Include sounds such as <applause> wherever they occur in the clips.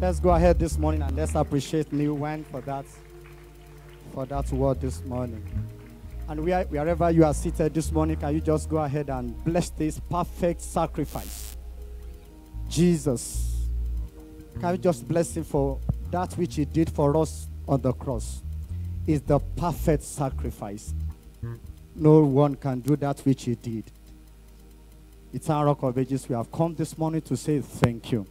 Let's go ahead this morning and let's appreciate New Wine for that, for that word this morning. And where, wherever you are seated this morning, can you just go ahead and bless this perfect sacrifice? Jesus. Can you just bless him for that which he did for us on the cross? Is the perfect sacrifice. No one can do that which he did. Eternal Rock of Ages, we have come this morning to say thank you.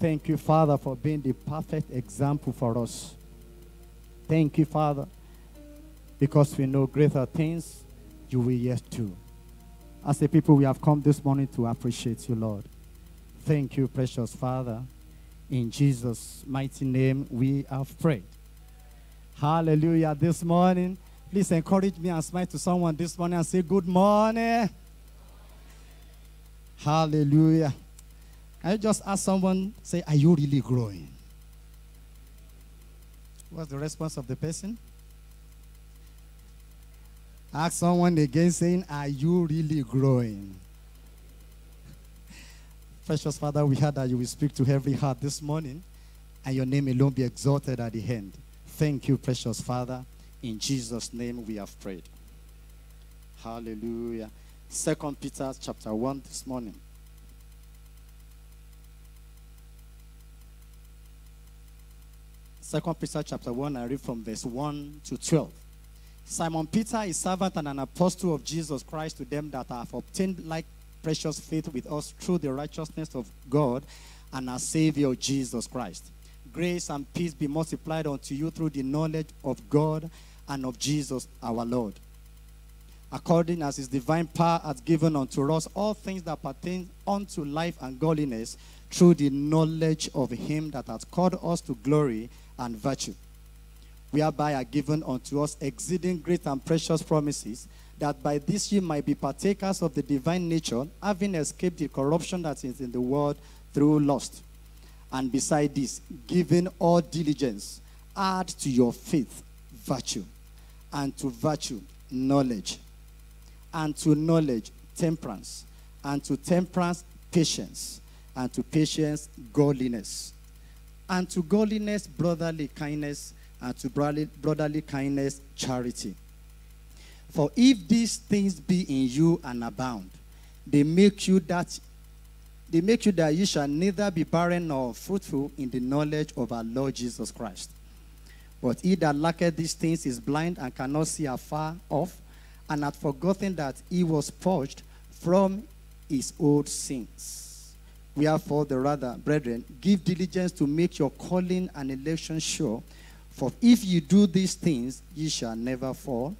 Thank you, Father, for being the perfect example for us. Thank you, Father, because we know greater things you will yet do. As a people, we have come this morning to appreciate you, Lord. Thank you, precious Father. In Jesus' mighty name, we have prayed. Hallelujah. This morning, please encourage me and smile to someone this morning and say, Good morning. Hallelujah. I just ask someone, say, Are you really growing? What's the response of the person? Ask someone again, saying, Are you really growing? <laughs> Precious Father, we heard that you will speak to every heart this morning, and your name alone be exalted at the end. Thank you, precious Father. In Jesus' name we have prayed. Hallelujah. Second Peter chapter 1 this morning. Second Peter chapter 1, I read from verse 1 to 12. Simon Peter, is servant and an apostle of Jesus Christ, to them that have obtained like precious faith with us through the righteousness of God and our Savior Jesus Christ. Grace and peace be multiplied unto you through the knowledge of God and of Jesus our Lord. According as his divine power hath given unto us all things that pertain unto life and godliness through the knowledge of him that hath called us to glory and virtue, whereby are by given unto us exceeding great and precious promises, that by this ye might be partakers of the divine nature, having escaped the corruption that is in the world through lust. And beside this, giving all diligence, add to your faith virtue, and to virtue knowledge, and to knowledge temperance, and to temperance patience, and to patience godliness and to godliness, brotherly kindness, and to brotherly, kindness, charity. For if these things be in you and abound, they make you that they make you that you shall neither be barren nor fruitful in the knowledge of our Lord Jesus Christ. But he that lacketh these things is blind and cannot see afar off, and had forgotten that he was purged from his old sins. Wherefore, the rather, brethren, give diligence to make your calling and election sure. For if you do these things, ye shall never fall.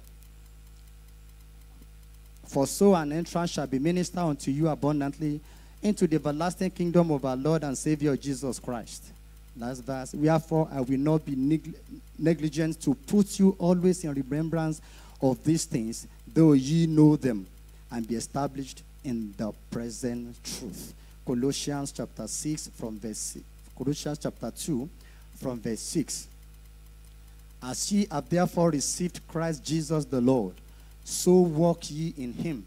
For so an entrance shall be ministered unto you abundantly into the everlasting kingdom of our Lord and Savior Jesus Christ. Last verse. Wherefore, I will not be neg- negligent to put you always in remembrance of these things, though ye know them, and be established in the present truth. Colossians chapter 6 from verse 6. Colossians chapter 2 from verse 6. As ye have therefore received Christ Jesus the Lord, so walk ye in him,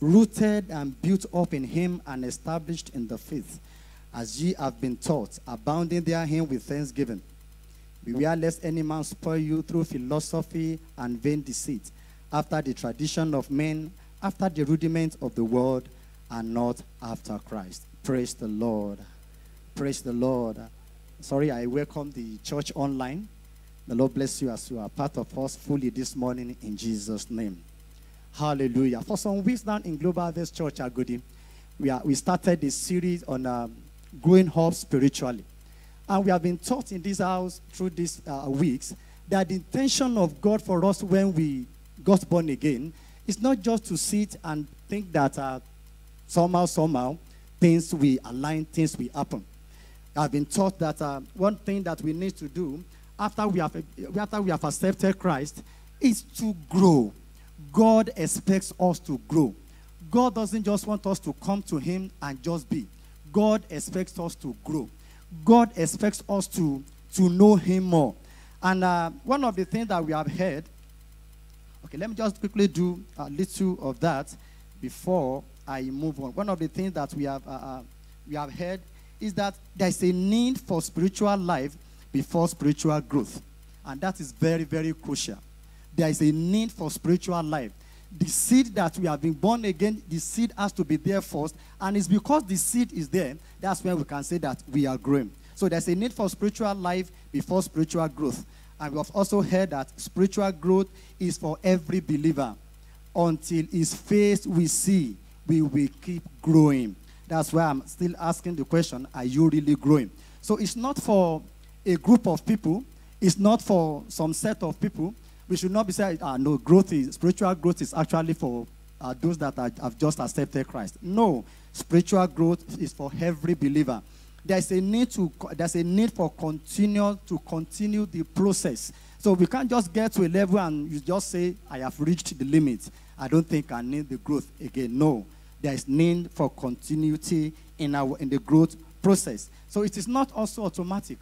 rooted and built up in him and established in the faith, as ye have been taught, abounding therein with thanksgiving. Beware lest any man spoil you through philosophy and vain deceit, after the tradition of men, after the rudiments of the world, and not after Christ. Praise the Lord. Praise the Lord. Sorry, I welcome the church online. The Lord bless you as you are part of us fully this morning in Jesus' name. Hallelujah. For some weeks now in Global Harvest Church Agodi, we, are, we started this series on um, growing up spiritually. And we have been taught in this house through these uh, weeks that the intention of God for us when we got born again is not just to sit and think that uh, somehow, somehow, things will align, things will happen. I've been taught that uh, one thing that we need to do after we have after we have accepted Christ is to grow. God expects us to grow. God doesn't just want us to come to Him and just be. God expects us to grow. God expects us to, to know Him more. And uh, one of the things that we have heard, okay, let me just quickly do a little of that before I move on, one of the things that we have uh, uh, we have heard is that there is a need for spiritual life before spiritual growth, and that is very very crucial. There is a need for spiritual life. The seed that we have been born again, the seed has to be there first, and it's because the seed is there that's when we can say that we are growing. So there's a need for spiritual life before spiritual growth. And we've also heard that spiritual growth is for every believer. Until his face we see, we will keep growing. That's why I'm still asking the question are you really growing? So it's not for a group of people, it's not for some set of people. We should not be saying, ah, no, growth is, spiritual growth is actually for uh, those that are, have just accepted Christ. No, spiritual growth is for every believer. There's a need to there's a need for continue to continue the process. So we can't just get to a level and you just say, I have reached the limit. I don't think I need the growth again. No. There is need for continuity in our in the growth process. So it is not also automatic.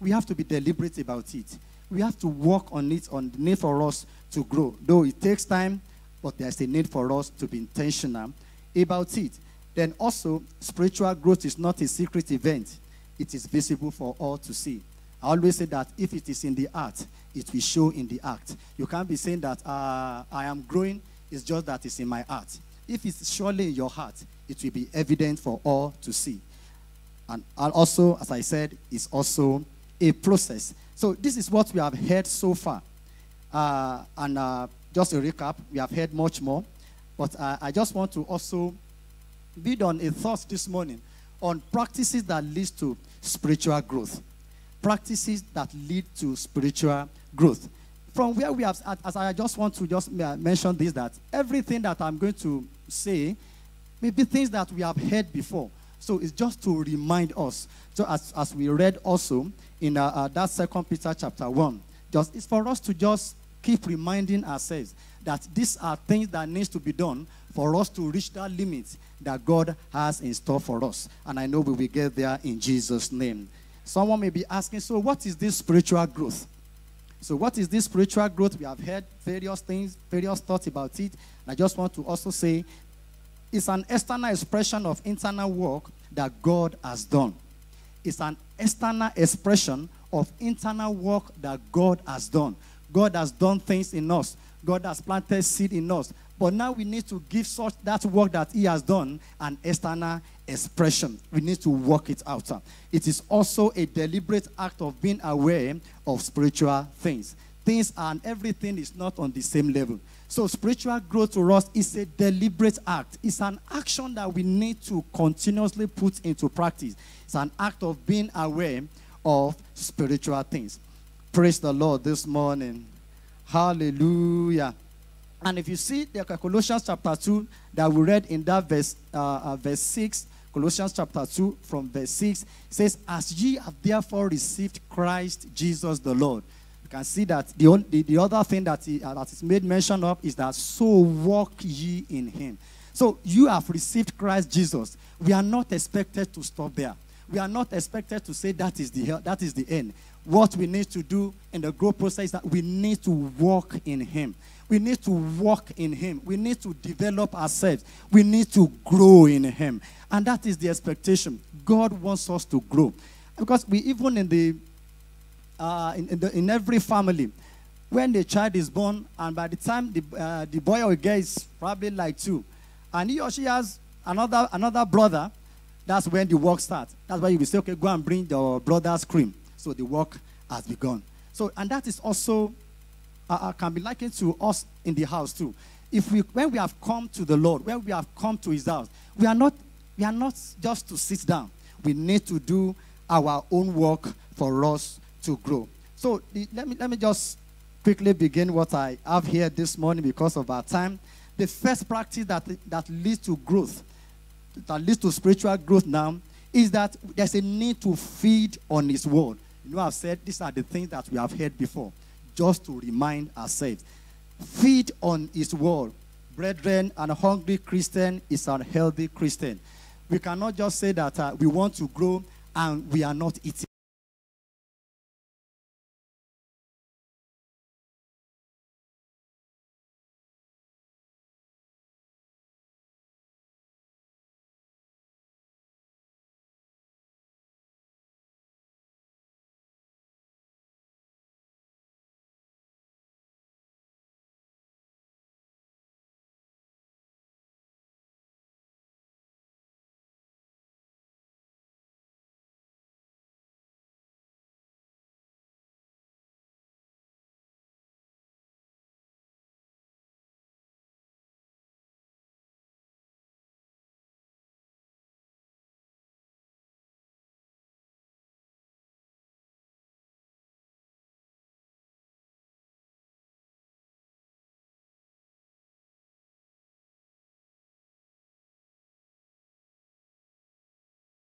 We have to be deliberate about it. We have to work on it, on the need for us to grow. Though it takes time, but there's a need for us to be intentional about it. Then also, spiritual growth is not a secret event, it is visible for all to see. I always say that if it is in the art, it will show in the act. You can't be saying that uh, I am growing, it's just that it's in my heart. If it's surely in your heart, it will be evident for all to see. And also, as I said, it's also a process. So, this is what we have heard so far. Uh, and uh, just a recap, we have heard much more. But uh, I just want to also build on a thought this morning on practices that lead to spiritual growth. Practices that lead to spiritual growth. From where we have, as I just want to just mention this, that everything that I'm going to say may be things that we have heard before. So it's just to remind us. So as, as we read also in uh, uh, that Second Peter chapter one, just it's for us to just keep reminding ourselves that these are things that needs to be done for us to reach that limit that God has in store for us. And I know we will get there in Jesus' name. Someone may be asking, so what is this spiritual growth? So, what is this spiritual growth? We have heard various things, various thoughts about it. I just want to also say it's an external expression of internal work that God has done. It's an external expression of internal work that God has done. God has done things in us. God has planted seed in us. But now we need to give such that work that He has done an external expression. We need to work it out. It is also a deliberate act of being aware of spiritual things. Things and everything is not on the same level. So, spiritual growth to us is a deliberate act. It's an action that we need to continuously put into practice. It's an act of being aware of spiritual things. Praise the Lord this morning. Hallelujah. And if you see the Colossians chapter 2 that we read in that verse, uh, uh, verse 6, Colossians chapter 2 from verse 6 says, As ye have therefore received Christ Jesus the Lord. You can see that the, the, the other thing that, he, uh, that is made mention of is that so walk ye in him. So you have received Christ Jesus. We are not expected to stop there. We are not expected to say that is the, that is the end. What we need to do in the growth process is that we need to walk in him. We need to walk in Him. We need to develop ourselves. We need to grow in Him. And that is the expectation. God wants us to grow. Because we, even in the, uh, in, in, the, in every family, when the child is born, and by the time the, uh, the boy or girl is probably like two, and he or she has another, another brother, that's when the work starts. That's why you will say, okay, go and bring your brother's cream. So the work has begun. So, and that is also uh, uh, can be likened to us in the house too. If we, when we have come to the Lord, when we have come to His house, we are not, we are not just to sit down. We need to do our own work for us to grow. So the, let me let me just quickly begin what I have here this morning because of our time. The first practice that that leads to growth, that leads to spiritual growth now, is that there's a need to feed on His word. You know, I've said these are the things that we have heard before just to remind ourselves. Feed on His word. Brethren, an hungry Christian is an healthy Christian. We cannot just say that uh, we want to grow and we are not eating.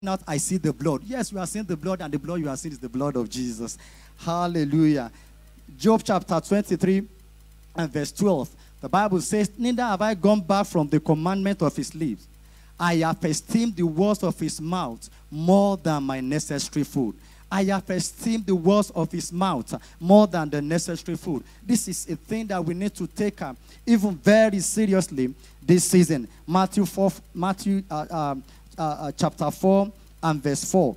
Not I see the blood. Yes, we are seeing the blood, and the blood you are seeing is the blood of Jesus. Hallelujah. Job chapter 23 and verse 12. The Bible says, Neither have I gone back from the commandment of his lips. I have esteemed the words of his mouth more than my necessary food. I have esteemed the words of his mouth more than the necessary food. This is a thing that we need to take up even very seriously this season. Matthew 4, Matthew uh, uh, uh, uh chapter 4 and verse 4.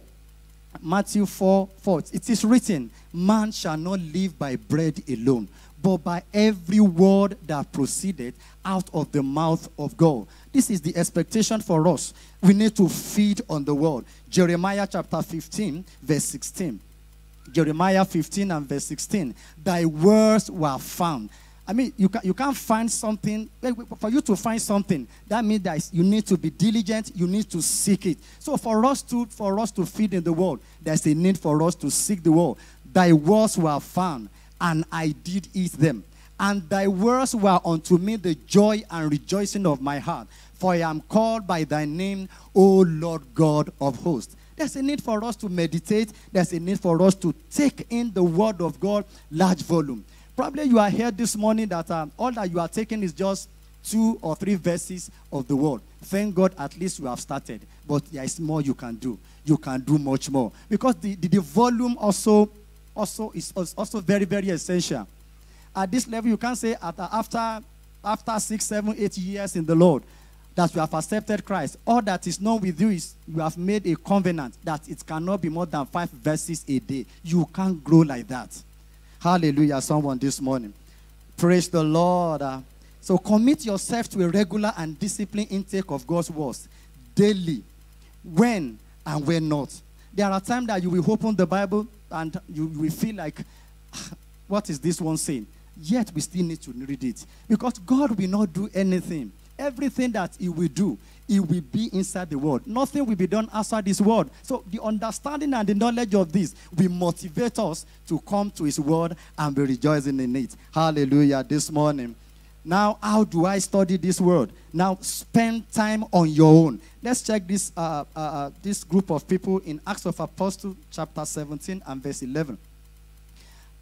Matthew 4, 4. It is written, Man shall not live by bread alone, but by every word that proceeded out of the mouth of God. This is the expectation for us. We need to feed on the word. Jeremiah chapter 15, verse 16. Jeremiah 15 and verse 16. Thy words were found. I mean, you, can, you can't find something. For you to find something, that means that you need to be diligent. You need to seek it. So for us to for us to feed in the world, there's a need for us to seek the word. Thy words were found, and I did eat them. And thy words were unto me the joy and rejoicing of my heart. For I am called by thy name, O Lord God of hosts. There's a need for us to meditate. There's a need for us to take in the word of God, large volume. Probably you are here this morning that um, all that you are taking is just two or three verses of the word. Thank God at least you have started. But there is more you can do. You can do much more. Because the, the, the volume also, also is also very, very essential. At this level, you can't say after, after six, seven, eight years in the Lord that you have accepted Christ. All that is known with you is you have made a covenant that it cannot be more than five verses a day. You can't grow like that. Hallelujah, someone this morning. Praise the Lord. Uh, so commit yourself to a regular and disciplined intake of God's words daily. When and when not. There are times that you will open the Bible and you will feel like, <sighs> what is this one saying? Yet we still need to read it. Because God will not do anything. Everything that He will do, it will be inside the word. Nothing will be done outside this word. So the understanding and the knowledge of this will motivate us to come to his word and be rejoicing in it. Hallelujah. This morning. Now, how do I study this word? Now, spend time on your own. Let's check this, uh, uh, uh this group of people in Acts of Apostles, chapter 17 and verse 11.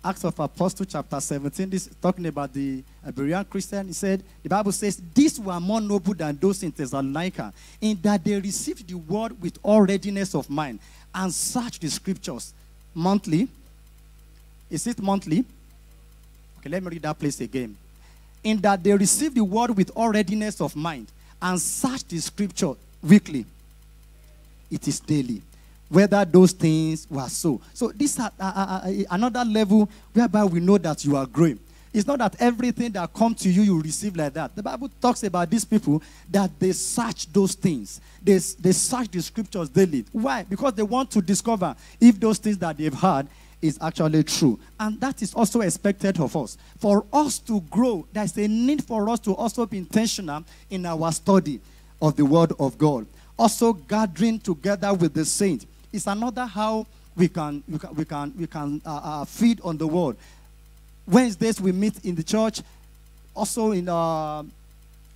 Acts of Apostles, chapter 17, this is talking about the Berean Christian. He said, the Bible says, These were more noble than those in Thessalonica, in that they received the word with all readiness of mind and searched the scriptures monthly. Is it monthly? Okay, let me read that place again. In that they received the word with all readiness of mind and searched the scripture weekly. It is daily whether those things were so. So this is uh, uh, uh, another level whereby we know that you are growing. It's not that everything that comes to you you receive like that. The Bible talks about these people that they search those things. They, they search the scriptures daily. Why? Because they want to discover if those things that they've heard is actually true. And that is also expected of us. For us to grow, there's a need for us to also be intentional in our study of the Word of God. Also gathering together with the saints it's another how we can, we can, we can, we can uh, uh, feed on the word. Wednesdays we meet in the church. Also in uh,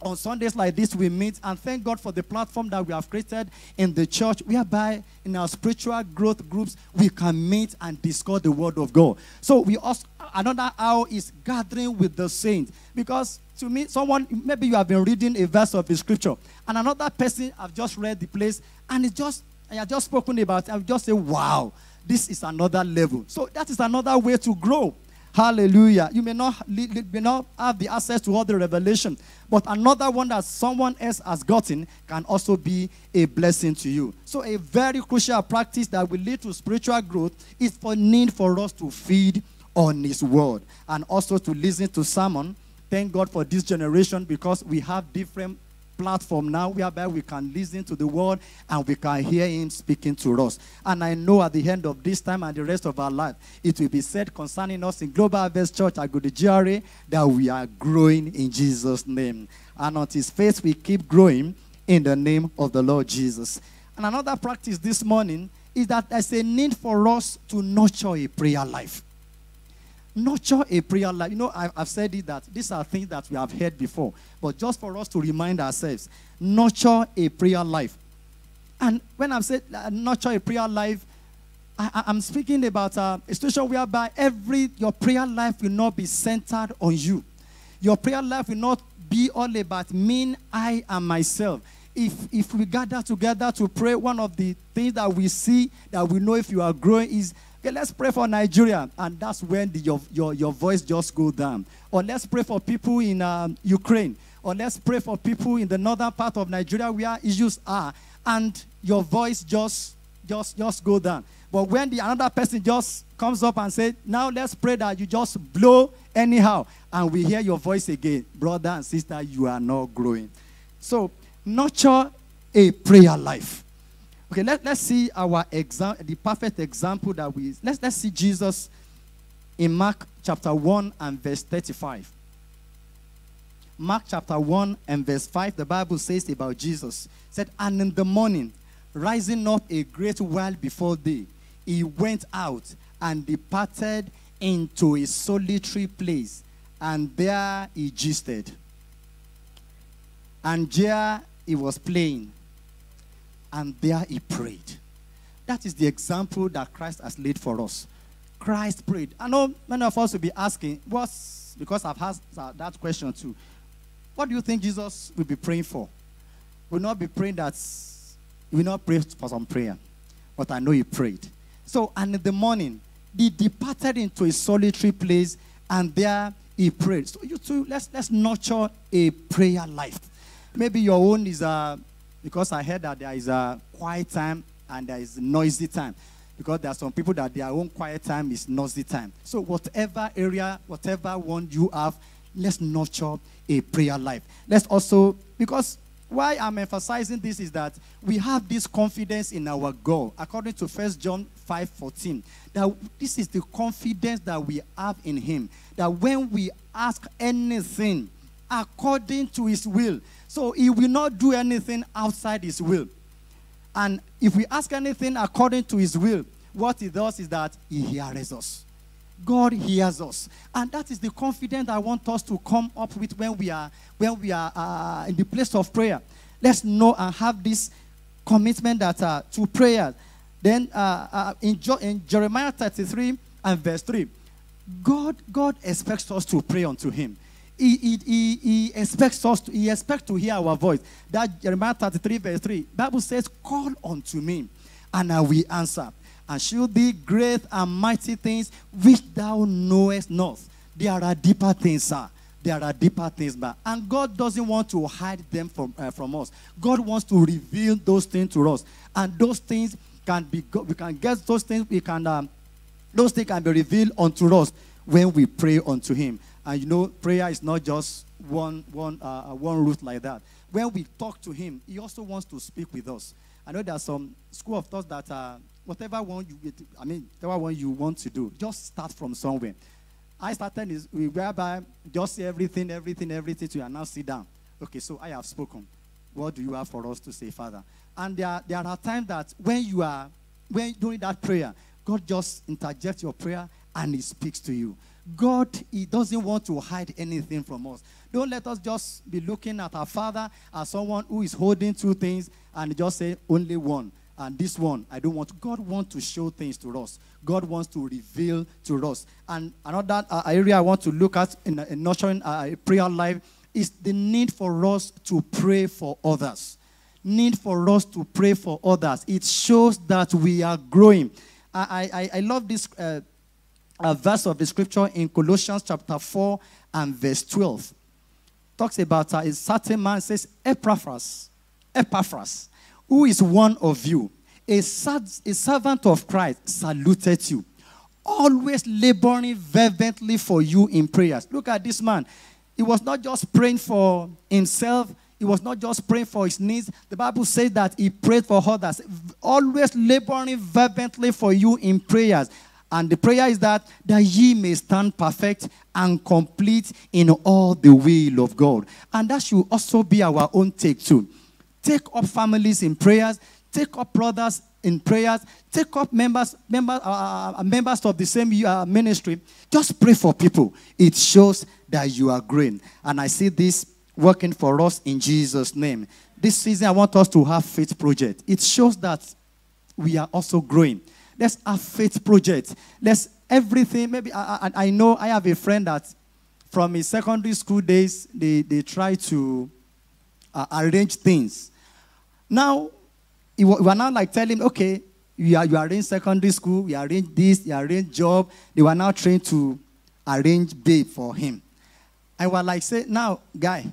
on Sundays like this we meet and thank God for the platform that we have created in the church whereby in our spiritual growth groups we can meet and discuss the word of God. So we also another hour is gathering with the saints because to me someone maybe you have been reading a verse of the scripture and another person have just read the place and it just I have just spoken about, I just say, wow, this is another level. So that is another way to grow. Hallelujah. You may not, may not have the access to all the revelation, but another one that someone else has gotten can also be a blessing to you. So, a very crucial practice that will lead to spiritual growth is for need for us to feed on His Word and also to listen to sermon. Thank God for this generation because we have different platform now whereby we can listen to the word and we can hear him speaking to us. And I know at the end of this time and the rest of our life, it will be said concerning us in Global Harvest Church Agodi GRA that we are growing in Jesus' name. And on his face, we keep growing in the name of the Lord Jesus. And another practice this morning is that there's a need for us to nurture a prayer life. Nurture a prayer life. You know, I've said it that these are things that we have heard before, but just for us to remind ourselves, nurture a prayer life. And when I'm saying uh, nurture a prayer life, I, am speaking about uh, a situation whereby every your prayer life will not be centered on you. Your prayer life will not be all about me, I, and myself. If if we gather together to pray, one of the things that we see that we know if you are growing is okay, let's pray for Nigeria, and that's when the, your, your your voice just goes down. Or let's pray for people in um, Ukraine. Or let's pray for people in the northern part of Nigeria where issues are, and your voice just just just go down. But when the another person just comes up and says, Now let's pray that you just blow anyhow, and we hear your voice again, brother and sister, you are not growing. So nurture a prayer life. Okay, let, let's see our example, the perfect example that we let's let's see Jesus in Mark chapter 1 and verse 35. Mark chapter 1 and verse 5, the Bible says about Jesus, said, And in the morning, rising up a great while before day, he went out and departed into a solitary place, and there he gisted. And there he was playing, and there he prayed. That is the example that Christ has laid for us. Christ prayed. I know many of us will be asking, what's because I've asked that question too. What do you think Jesus will be praying for? Will not be praying that will not pray for some prayer, but I know he prayed. So, and in the morning, he departed into a solitary place, and there he prayed. So, you too, let's let's nurture a prayer life. Maybe your own is a because I heard that there is a quiet time and there is noisy time. Because there are some people that their own quiet time is noisy time. So, whatever area, whatever one you have, let's nurture a prayer life. Let's also, because why I'm emphasizing this is that we have this confidence in our God, according to First John 5:14. That this is the confidence that we have in Him. That when we ask anything according to His will, so He will not do anything outside His will. And if we ask anything according to His will, what He does is that He hears us. God hears us. And that is the confidence I want us to come up with when we are, when we are uh, in the place of prayer. Let's know and have this commitment that uh, to prayer. Then uh, uh in, jo- in Jeremiah 33 and verse 3, God, God expects us to pray unto him. He, he, he, he, expects us to, he expects to hear our voice. That Jeremiah 33 verse 3, Bible says, call unto me and I will answer and show thee great and mighty things which thou knowest not. There are deeper things, sir. There are deeper things, but and God doesn't want to hide them from, uh, from us. God wants to reveal those things to us, and those things can be we can get those things we can um, those things can be revealed unto us when we pray unto Him. And you know, prayer is not just one one uh, uh one route like that. When we talk to Him, He also wants to speak with us. I know there are some school of thoughts that are whatever one you I mean, whatever one you want to do, just start from somewhere. I started is whereby just everything, everything, everything to you and now sit down. Okay, so I have spoken. What do you have for us to say, Father? And there, there are times that when you are when doing that prayer, God just interjects your prayer and He speaks to you. God, He doesn't want to hide anything from us. Don't let us just be looking at our Father as someone who is holding two things and just say only one. And this one, I don't want. God wants to show things to us. God wants to reveal to us. And another uh, area I want to look at in, in nurturing uh, a prayer life is the need for us to pray for others. Need for us to pray for others. It shows that we are growing. I, I, I love this uh, verse of the scripture in Colossians chapter 4 and verse 12. Talks about a certain man says, Epaphras, Epaphras who is one of you, a, a servant of Christ, saluted you, always laboring fervently for you in prayers. Look at this man. He was not just praying for himself, he was not just praying for his needs. The Bible says that he prayed for others, always laboring fervently for you in prayers. And the prayer is that that ye may stand perfect and complete in all the will of God. And that should also be our own take too. Take up families in prayers. Take up brothers in prayers. Take up members, members, uh, uh, members of the same uh, ministry. Just pray for people. It shows that you are growing. And I see this working for us in Jesus' name. this season, I want us to have faith project. It shows that we are also growing. Let's have faith project. Let's everything. Maybe I, I, I know I have a friend that from his secondary school days, they, they try to uh, arrange things. Now, we are now like telling, him, okay, you, are, you arrange secondary school, you arrange this, you arrange job. They were now trained to arrange babe for him. I was like, say, now, guy,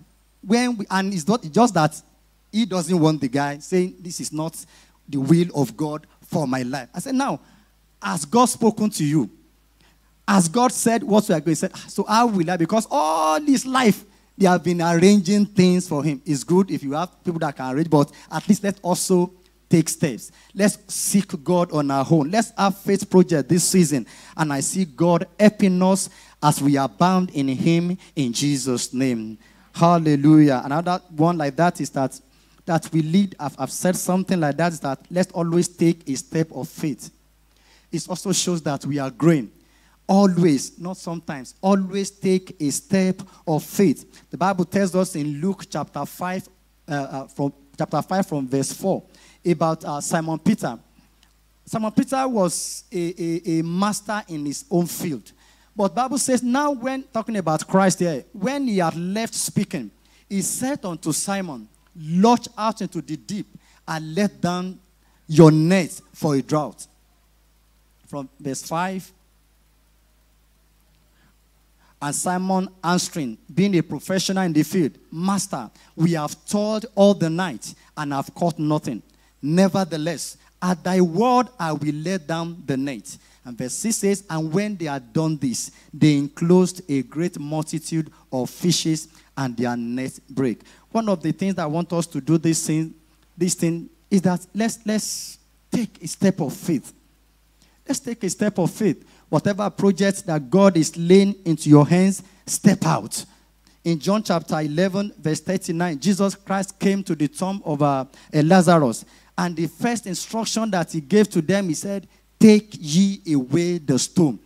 when we, and it's not just that he doesn't want the guy saying this is not the will of God for my life. I said, now, has God spoken to you? Has God said what we are going to say? Ah, so how will I? Because all this life, they have been arranging things for him. It's good if you have people that can arrange, but at least let's also take steps. Let's seek God on our own. Let's have faith project this season. And I see God helping us as we are bound in him in Jesus' name. Hallelujah. Another one like that is that that we lead. I've, I've said something like that is that let's always take a step of faith. It also shows that we are growing. Always, not sometimes, always take a step of faith. The Bible tells us in Luke chapter 5, uh, uh, from chapter 5 from verse 4 about uh, Simon Peter. Simon Peter was a, a, a master in his own field. But Bible says now when talking about Christ here, when he had left speaking, he said unto Simon, Launch out into the deep and let down your nets for a drought. From verse 5. And Simon answering, being a professional in the field, Master, we have toiled all the night and have caught nothing. Nevertheless, at thy word I will let down the net. And verse 6 says, And when they had done this, they enclosed a great multitude of fishes, and their net break. One of the things that I want us to do this thing, this thing is that let's let's take a step of faith. Let's take a step of faith. Whatever project that God is laying into your hands, step out. In John chapter 11, verse 39, Jesus Christ came to the tomb of uh, Lazarus. And the first instruction that he gave to them, he said, Take ye away the stone.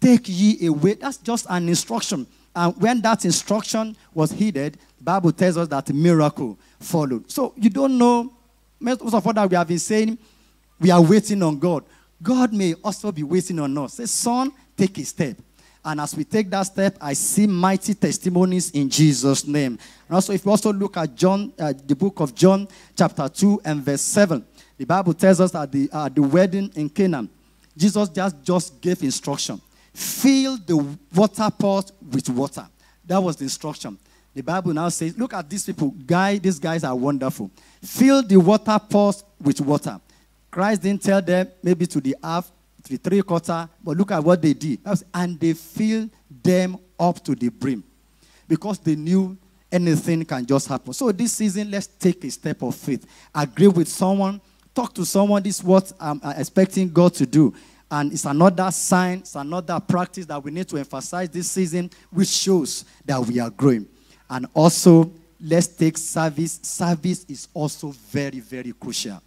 Take ye away. That's just an instruction. And when that instruction was heeded, Bible tells us that miracle followed. So you don't know, most of what we have been saying, we are waiting on God. God may also be waiting on us. Say, son, take a step. And as we take that step, I see mighty testimonies in Jesus' name. And also, if you also look at John, uh, the book of John, chapter 2 and verse 7, the Bible tells us at the, uh, the wedding in Canaan, Jesus just, just gave instruction. Fill the water pot with water. That was the instruction. The Bible now says, look at these people. Guy, these guys are wonderful. Fill the water pots with water. Christ didn't tell them maybe to the half, to the three quarter, but look at what they did. And they filled them up to the brim. Because they knew anything can just happen. So this season, let's take a step of faith. Agree with someone, talk to someone. This is what I'm expecting God to do. And it's another sign, it's another practice that we need to emphasize this season, which shows that we are growing. And also, let's take service. Service is also very, very crucial.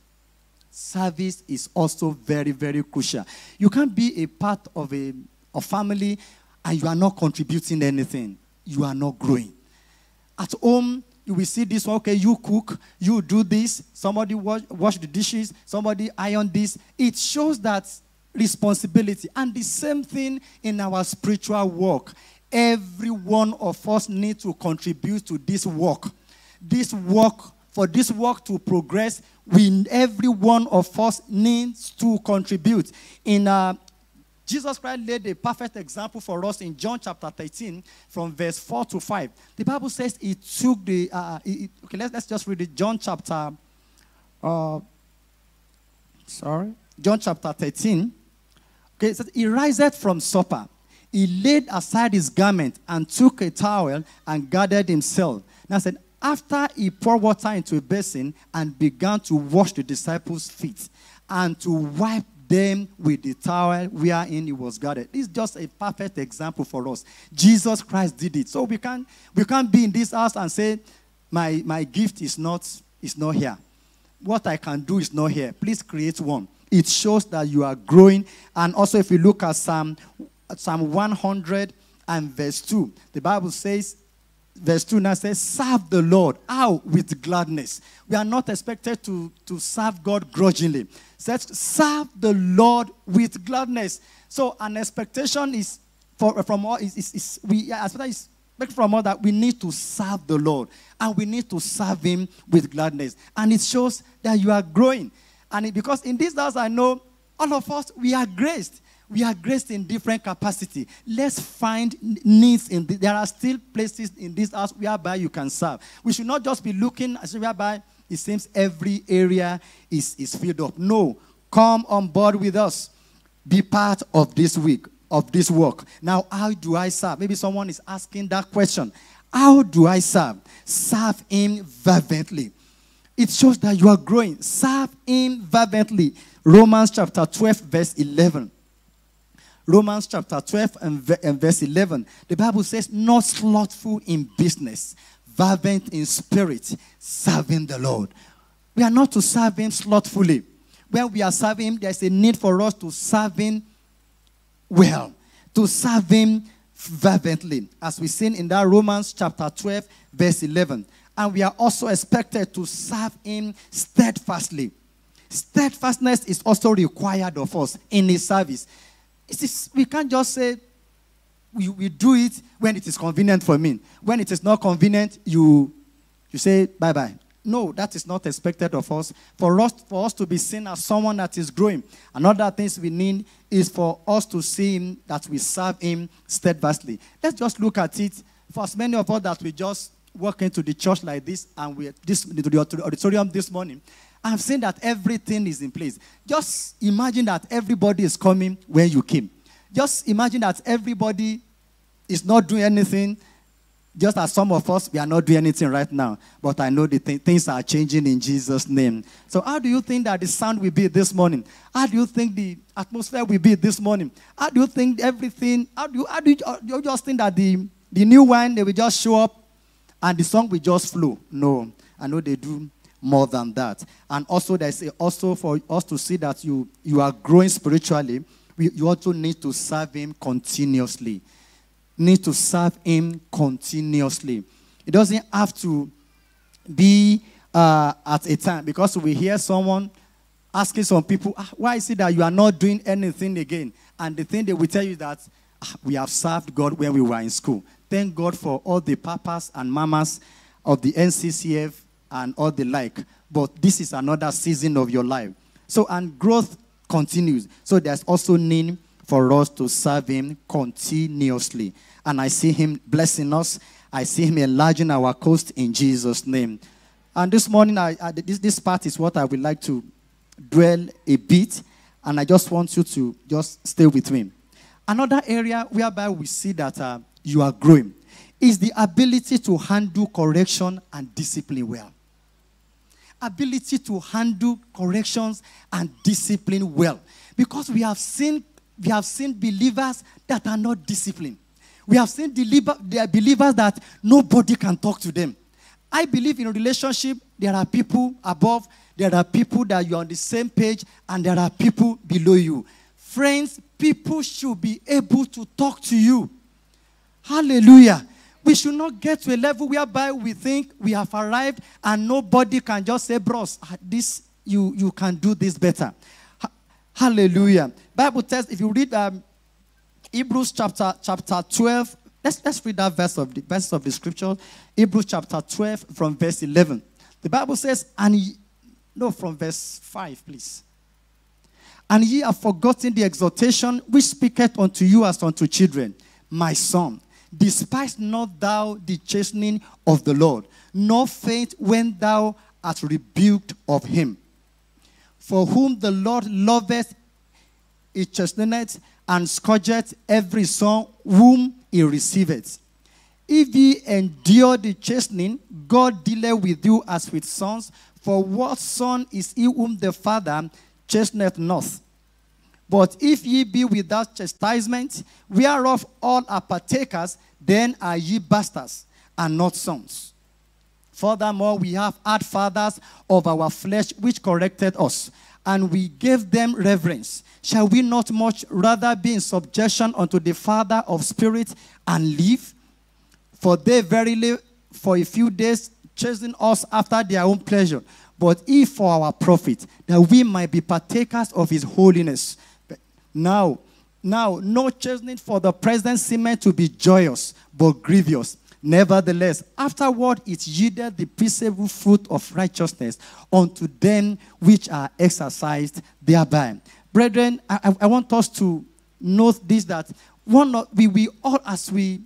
Service is also very, very crucial. You can't be a part of a, a family and you are not contributing anything. You are not growing. At home, you will see this one, okay, you cook, you do this, somebody wash, wash the dishes, somebody iron this. It shows that responsibility. And the same thing in our spiritual work. Every one of us needs to contribute to this work. This work, for this work to progress, we, every one of us needs to contribute. In uh, Jesus Christ laid a perfect example for us in John chapter 13 from verse 4 to 5. The Bible says he took the, uh, he, okay, let's, let's just read it. John chapter, uh, sorry, John chapter 13 Okay, so he riseth from supper. He laid aside his garment and took a towel and gathered himself. Now said, after he poured water into a basin and began to wash the disciples' feet and to wipe them with the towel wherein he was gathered. This is just a perfect example for us. Jesus Christ did it. So we can't we can't be in this house and say, My my gift is not is not here. What I can do is not here. Please create one it shows that you are growing. And also, if you look at Psalm, Psalm 100 and verse 2, the Bible says, verse 2 now says, Serve the Lord. How? With gladness. We are not expected to, to serve God grudgingly. Says, Serve the Lord with gladness. So, an expectation is for, from all is, is, is we far as from all that we need to serve the Lord and we need to serve Him with gladness. And it shows that you are growing. And it, because in this house, I know all of us, we are graced. We are graced in different capacity. Let's find needs in the, there are still places in this house whereby you can serve. We should not just be looking as whereby it seems every area is, is filled up. No, come on board with us. Be part of this week, of this work. Now, how do I serve? Maybe someone is asking that question. How do I serve? Serve him fervently. It shows that you are growing. Serve him fervently. Romans chapter 12, verse 11. Romans chapter 12 and, verse 11. The Bible says, Not slothful in business, fervent in spirit, serving the Lord. We are not to serve him slothfully. When we are serving him, there's a need for us to serve him well, to serve him fervently, as we seen in that Romans chapter 12, verse 11. And we are also expected to serve him steadfastly. Steadfastness is also required of us in his service. We can't just say we, we do it when it is convenient for me. When it is not convenient, you, you say bye bye. No, that is not expected of us. For us, for us to be seen as someone that is growing. Another things we need is for us to see him that we serve him steadfastly. Let's just look at it. For as many of us that we just walk into the church like this and we this to the auditorium this morning, I've seen that everything is in place. Just imagine that everybody is coming when you came. Just imagine that everybody is not doing anything. Just as some of us, we are not doing anything right now. But I know the th- things are changing in Jesus' name. So, how do you think that the sound will be this morning? How do you think the atmosphere will be this morning? How do you think everything? How do you, how do you, uh, you just think that the, the new wine, they will just show up and the song will just flow? No. I know they do more than that. And also, there's a, also for us to see that you, you are growing spiritually, we, you also need to serve Him continuously. Need to serve Him continuously. It doesn't have to be uh, at a time because we hear someone asking some people, ah, why is it that you are not doing anything again? And the thing they will tell you that ah, we have served God when we were in school. Thank God for all the papas and mamas of the NCCF and all the like. But this is another season of your life. So, and growth continues. So, there's also need for us to serve Him continuously. And I see Him blessing us. I see Him enlarging our coast in Jesus' name. And this morning, I, I, this, this part is what I would like to dwell a bit. And I just want you to just stay with me. Another area whereby we see that uh, you are growing is the ability to handle correction and discipline well ability to handle corrections and discipline well. Because we have seen, we have seen believers that are not disciplined. We have seen are believers that nobody can talk to them. I believe in a relationship, there are people above, there are people that you're on the same page, and there are people below you. Friends, people should be able to talk to you. Hallelujah. We should not get to a level whereby we think we have arrived and nobody can just say, bros, ah, this you, you can do this better. Hallelujah. Bible tells, if you read um, Hebrews chapter, chapter 12, let's, let's read that verse of the verse of the scripture. Hebrews chapter 12 from verse 11. The Bible says, and ye, no, from verse 5, please. And ye have forgotten the exhortation which speaketh unto you as unto children, my son. Despise not thou the chastening of the Lord, nor faint when thou art rebuked of him. For whom the Lord loveth, he chasteneth and scourgeth every son whom he receiveth. If ye endure the chastening, God dealeth with you as with sons. For what son is he whom the Father chasteneth not? But if ye be without chastisement, whereof all are partakers, then are ye bastards and not sons. Furthermore, we have had fathers of our flesh which corrected us, and we gave them reverence. Shall we not much rather be in subjection unto the Father of spirits and live? For they verily, for a few days, chasing us after their own pleasure, but if for our profit, that we might be partakers of his holiness. Now, now, no chastening for the present seemeth to be joyous, but grievous. Nevertheless, afterward it yielded the peaceable fruit of righteousness unto them which are exercised thereby. Brethren, I, I want us to note this that one we, we all, as we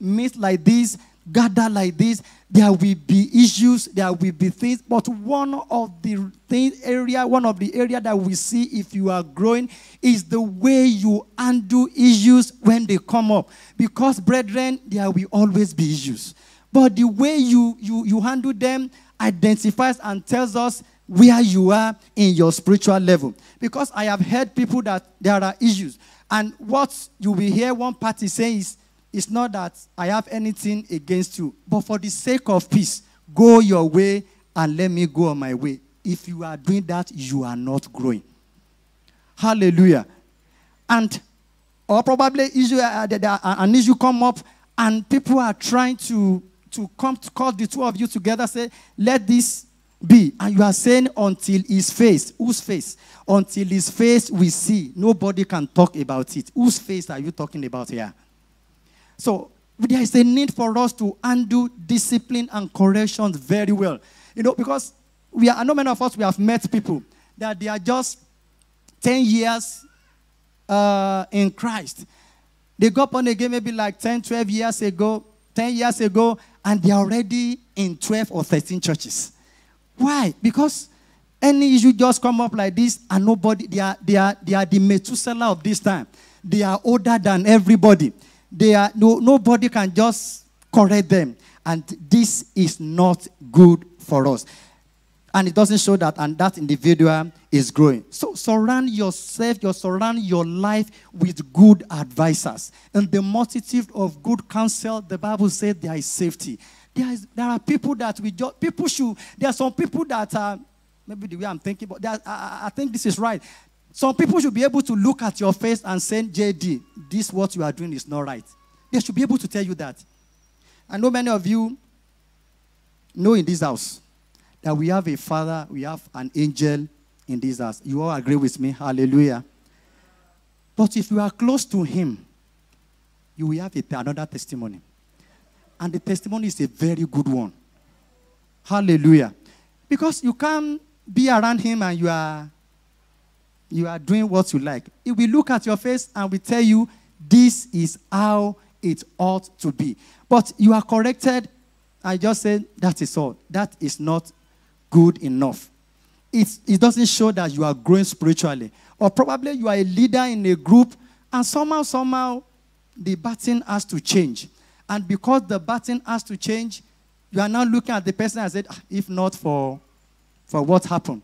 meet like this, gather like this, there will be issues, there will be things. But one of the thing area, one of the area that we see if you are growing is the way you undo issues when they come up. Because brethren, there will always be issues. But the way you you you handle them identifies and tells us where you are in your spiritual level. Because I have heard people that there are issues. And what you will hear one party say is, it's not that I have anything against you, but for the sake of peace, go your way and let me go on my way. If you are doing that, you are not growing. Hallelujah. And or probably issue, uh, uh, an issue come up and people are trying to, to come to call the two of you together, say, let this be. And you are saying until his face, whose face? Until his face we see. Nobody can talk about it. Whose face are you talking about here? So there is a need for us to undo discipline and corrections very well. You know, because we are, I know many of us, we have met people that they are just 10 years uh, in Christ. They got born again maybe like 10, 12 years ago, 10 years ago, and they are already in 12 or 13 churches. Why? Because any issue just come up like this, and nobody, they are, they are, they are the Methuselah of this time. They are older than everybody. They are no nobody can just correct them. And this is not good for us. And it doesn't show that, and that individual is growing. So surround yourself, you surround your life with good advisors. And the multitude of good counsel, the Bible said there is safety. There, is, there are people that we just, people should, there are some people that are, maybe the way I'm thinking, but I, I think this is right. Some people should be able to look at your face and say, JD, this what you are doing is not right. They should be able to tell you that. I know many of you know in this house that we have a father, we have an angel in this house. You all agree with me? Hallelujah. But if you are close to him, you will have a, another testimony. And the testimony is a very good one. Hallelujah. Because you can't be around him and you are you are doing what you like. If we look at your face and we tell you this is how it ought to be. But you are corrected. I just said that is all. That is not good enough. It, it doesn't show that you are growing spiritually. Or probably you are a leader in a group and somehow, somehow, the button has to change. And because the button has to change, you are now looking at the person and said, ah, if not for, for what happened,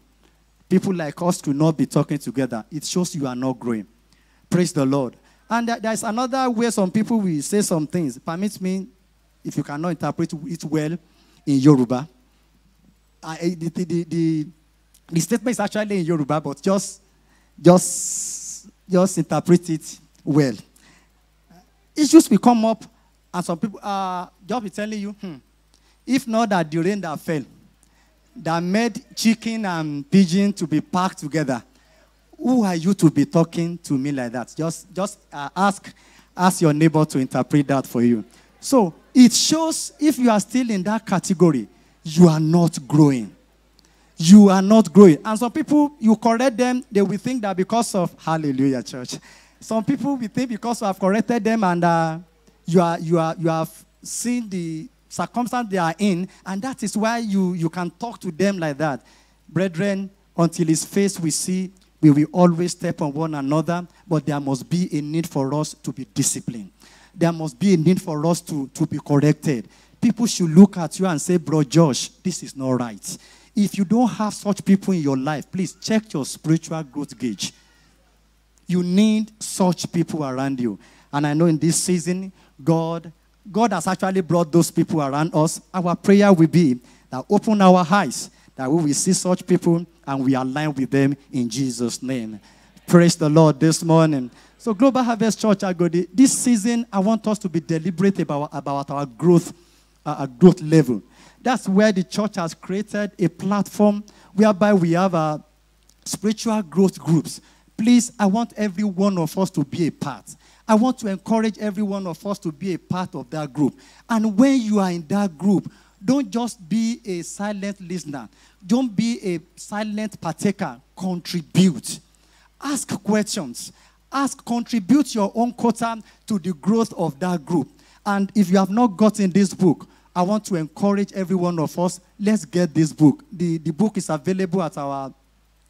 people like us to not be talking together. It shows you are not growing. Praise the Lord. And there's another way some people will say some things. Permit me, if you cannot interpret it well in Yoruba. Uh, the, the, the, the, statement is actually in Yoruba, but just, just, just interpret it well. Issues will come up, and some people uh, just be telling you, hmm, if not that the rain that fell, that made chicken and pigeon to be packed together. Who are you to be talking to me like that? Just, just uh, ask, ask your neighbor to interpret that for you. So it shows if you are still in that category, you are not growing. You are not growing. And some people, you correct them, they will think that because of Hallelujah, church. Some people will think because you have corrected them and uh, you, are, you, are, you have seen the circumstance they are in, and that is why you, you can talk to them like that. Brethren, until his face we see, we will always step on one another, but there must be a need for us to be disciplined. There must be a need for us to, to be corrected. People should look at you and say, Bro, Josh, this is not right. If you don't have such people in your life, please check your spiritual growth gauge. You need such people around you. And I know in this season, God God has actually brought those people around us. Our prayer will be that open our eyes, that we will see such people and we align with them in Jesus' name. Praise the Lord this morning. So, Global Harvest Church Agodi, this season, I want us to be deliberate about, about our growth, uh, our growth level. That's where the church has created a platform whereby we have uh, spiritual growth groups. Please, I want every one of us to be a part. I want to encourage every one of us to be a part of that group. And when you are in that group, don't just be a silent listener. Don't be a silent partaker. Contribute. Ask questions. Ask, contribute your own quota to the growth of that group. And if you have not gotten this book, I want to encourage every one of us, let's get this book. The, the book is available at our,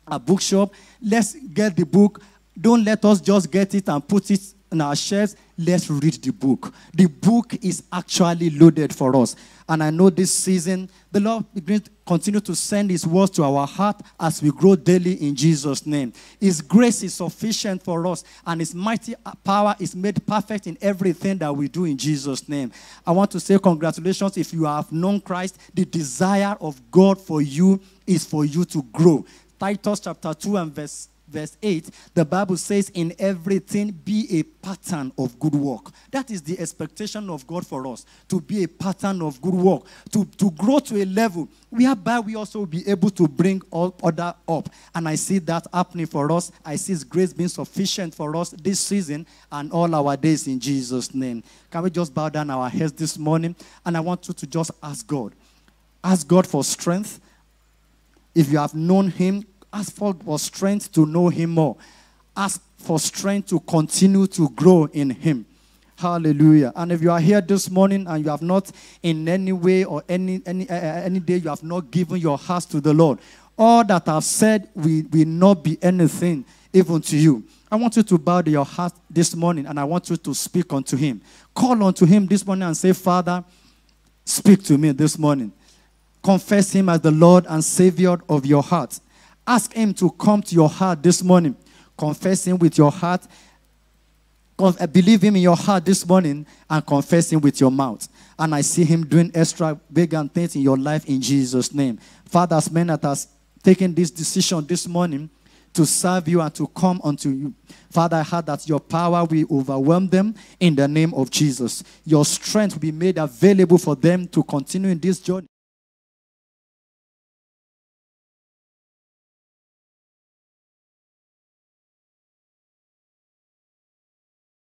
our bookshop. Let's get the book. Don't let us just get it and put it in our shelves. Let's read the book. The book is actually loaded for us. And I know this season, the Lord will continue to send His words to our heart as we grow daily in Jesus' name. His grace is sufficient for us, and His mighty power is made perfect in everything that we do in Jesus' name. I want to say congratulations if you have known Christ. The desire of God for you is for you to grow. Titus chapter 2 and verse verse 8, the Bible says, In everything be a pattern of good work. That is the expectation of God for us to be a pattern of good work, to, to grow to a level whereby we also will be able to bring all other up. And I see that happening for us. I see His grace being sufficient for us this season and all our days in Jesus' name. Can we just bow down our heads this morning? And I want you to just ask God. Ask God for strength. If you have known Him, Ask for, for strength to know Him more. Ask for strength to continue to grow in Him. Hallelujah. And if you are here this morning and you have not in any way or any any uh, any day you have not given your heart to the Lord, all that I've said will, will not be anything even to you. I want you to bow your heart this morning and I want you to speak unto him. Call unto him this morning and say, Father, speak to me this morning. Confess him as the Lord and Savior of your heart. Ask Him to come to your heart this morning. Confess Him with your heart. Uh, believe Him in your heart this morning and confess Him with your mouth. And I see Him doing extra big and things in your life in Jesus' name. Father, as men that has taken this decision this morning to serve you and to come unto you. Father, I heard that your power will overwhelm them in the name of Jesus. Your strength will be made available for them to continue in this journey.